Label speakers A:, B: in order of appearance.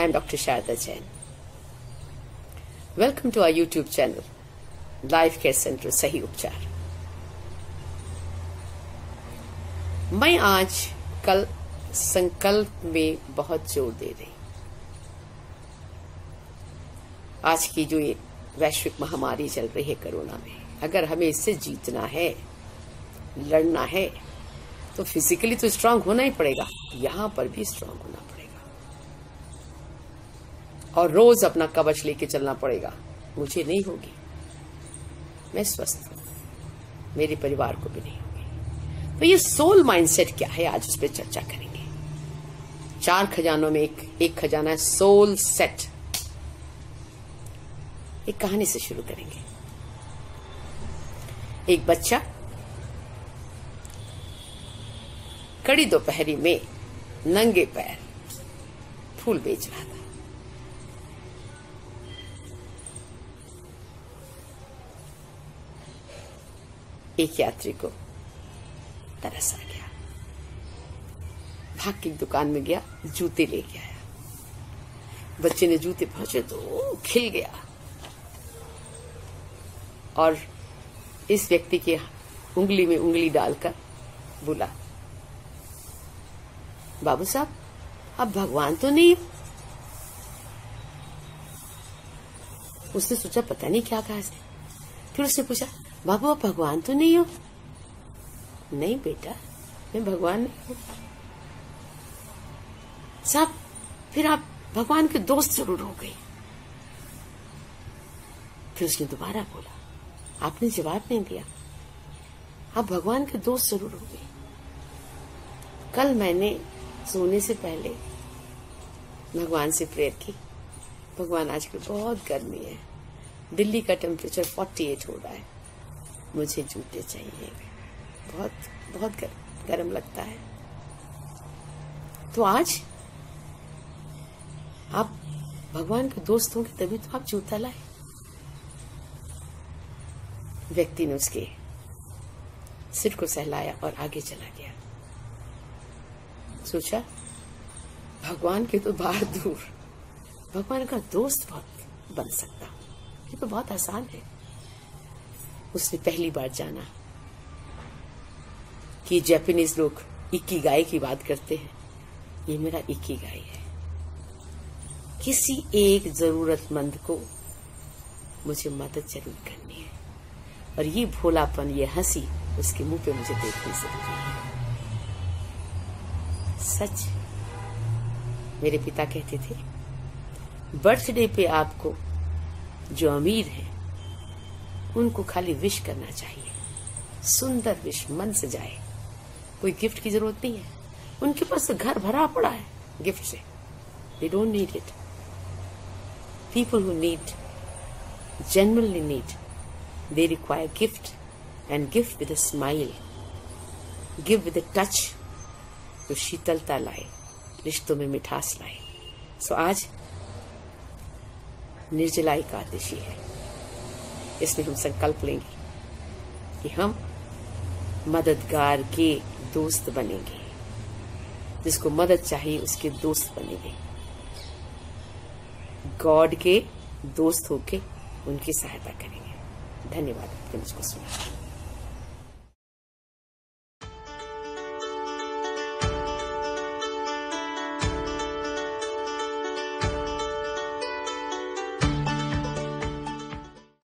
A: I am Dr. Sharda Jain. Welcome to our YouTube channel, Life Care Center सही उपचार मैं आज कल संकल्प में बहुत ज़ोर दे रही आज की जो ये वैश्विक महामारी चल रही है कोरोना में अगर हमें इससे जीतना है लड़ना है तो फिजिकली तो स्ट्रांग होना ही पड़ेगा यहाँ पर भी स्ट्रांग होना पड़ेगा और रोज अपना कवच लेके चलना पड़ेगा। मुझे नहीं होगी। मैं स्वस्थ हूँ। मेरे परिवार को भी नहीं होगी। तो ये सोल माइंडसेट क्या है? आज उस पर चर्चा करेंगे। चार खजानों में एक एक खजाना है सोल सेट एक कहानी से शुरू करेंगे। एक बच्चा कड़ी दोपहरी में नंगे पैर फूल बेच रहा था। एक यात्री को। तरस आ गया। भाग की दुकान में गया, जूते लेके आया। बच्चे ने जूते पहुँचे तो खिल गया। और इस व्यक्ति के उंगली में उंगली डालकर बोला, बाबू साहब, आप भगवान तो नहीं उसने सोचा, पता नहीं क्या कहा फिर उसने पूछा बाबू, आप भगवान तो नहीं हो? नहीं बेटा, मैं भगवान नहीं हूँ। साहब, फिर आप भगवान के दोस्त ज़रूर हो गए। फिर उसने दोबारा बोला, आपने जवाब नहीं दिया। आप भगवान के दोस्त ज़रूर हो गए। कल मैंने सोने से पहले भगवान से प्रेयर की। भगवान आज आजकल बहुत गर्मी है। दिल्ली का टेम्परेचर 48 हो रहा है। मुझे जूते चाहिए। बहुत बहुत गर, गर्म लगता है। तो आज आप भगवान के दोस्त होंगे तभी तो आप जूता लाए। व्यक्ति ने उसके सिर को सहलाया और आगे चला गया। सोचा भगवान के तो बाहर दूर भगवान का दोस्त बहुत बन सकता। ये तो बहुत आसान है। उसने पहली बार जाना कि जापानीज लोग इक्की गाय की बात करते हैं। ये मेरा इक्की गाय है। किसी एक जरूरतमंद को मुझे मदद ज़रूर करनी है। और ये भोलापन, ये हँसी उसके मुँह पे मुझे देख नहीं सकती है। सच, मेरे पिता कहते थे, बर्थडे पे आपको जो अमीर है उनको खाली विश करना चाहिए। सुंदर विश मन से जाए। कोई गिफ्ट की ज़रूरत नहीं है। उनके पास घर भरा पड़ा है गिफ्ट से। They don't need it people who need genuinely need they require gift and gift with a smile. Give with a touch तो शीतलता लाए रिश्तों में मिठास लाए। सो so, आज निर्जला एकादशी है। इसमें हम संकल्प लेंगे कि हम मददगार के दोस्त बनेंगे। जिसको मदद चाहिए, उसके दोस्त बनेंगे। गॉड के दोस्त होके उनकी सहायता करेंगे। धन्यवाद। आपने मुझको सुना।